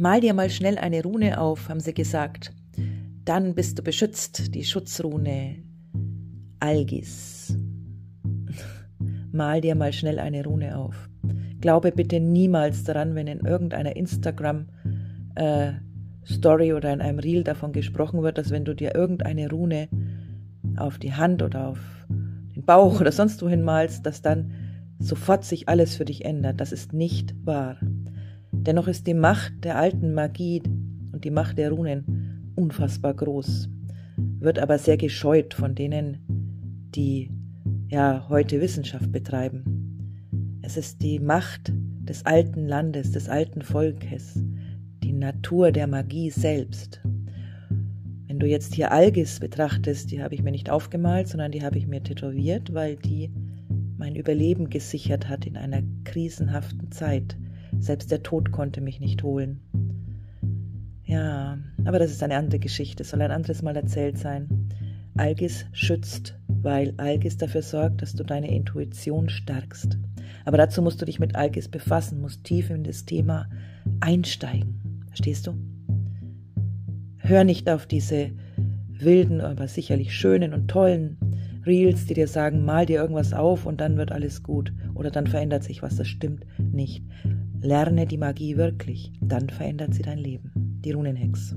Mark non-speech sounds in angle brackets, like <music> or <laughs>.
Mal dir mal schnell eine Rune auf, haben sie gesagt. Dann bist du beschützt, die Schutzrune Algis. <laughs> Mal dir mal schnell eine Rune auf. Glaube bitte niemals daran, wenn in irgendeiner Instagram äh, Story oder in einem Reel davon gesprochen wird, dass wenn du dir irgendeine Rune auf die Hand oder auf den Bauch oder sonst wohin malst, dass dann sofort sich alles für dich ändert. Das ist nicht wahr. Dennoch ist die Macht der alten Magie und die Macht der Runen unfassbar groß, wird aber sehr gescheut von denen, die ja heute Wissenschaft betreiben. Es ist die Macht des alten Landes, des alten Volkes, die Natur der Magie selbst. Wenn du jetzt hier Algis betrachtest, die habe ich mir nicht aufgemalt, sondern die habe ich mir tätowiert, weil die mein Überleben gesichert hat in einer krisenhaften Zeit. Selbst der Tod konnte mich nicht holen. Ja, aber das ist eine andere Geschichte, soll ein anderes Mal erzählt sein. Algis schützt, weil Algis dafür sorgt, dass du deine Intuition stärkst. Aber dazu musst du dich mit Algis befassen, musst tief in das Thema einsteigen. Verstehst du? Hör nicht auf diese wilden, aber sicherlich schönen und tollen Reels, die dir sagen, mal dir irgendwas auf und dann wird alles gut oder dann verändert sich was. Das stimmt nicht. Lerne die Magie wirklich, dann verändert sie dein Leben. Die Runenhex.